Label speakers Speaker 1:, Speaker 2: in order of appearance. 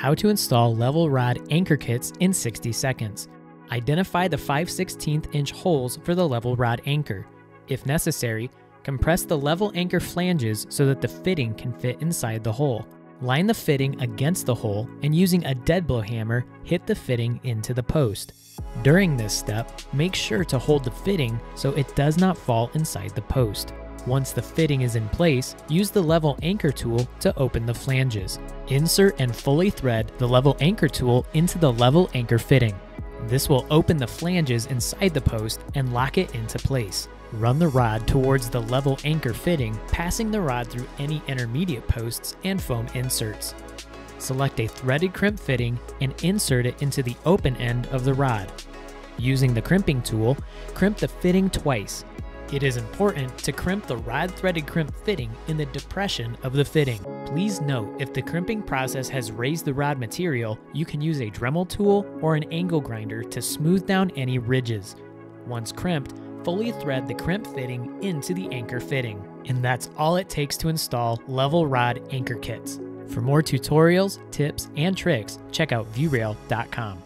Speaker 1: how to install level rod anchor kits in 60 seconds. Identify the 5 16 inch holes for the level rod anchor. If necessary, compress the level anchor flanges so that the fitting can fit inside the hole. Line the fitting against the hole and using a dead blow hammer, hit the fitting into the post. During this step, make sure to hold the fitting so it does not fall inside the post. Once the fitting is in place, use the level anchor tool to open the flanges. Insert and fully thread the level anchor tool into the level anchor fitting. This will open the flanges inside the post and lock it into place. Run the rod towards the level anchor fitting, passing the rod through any intermediate posts and foam inserts. Select a threaded crimp fitting and insert it into the open end of the rod. Using the crimping tool, crimp the fitting twice. It is important to crimp the rod threaded crimp fitting in the depression of the fitting. Please note if the crimping process has raised the rod material, you can use a Dremel tool or an angle grinder to smooth down any ridges. Once crimped, fully thread the crimp fitting into the anchor fitting. And that's all it takes to install level rod anchor kits. For more tutorials, tips, and tricks, check out viewrail.com.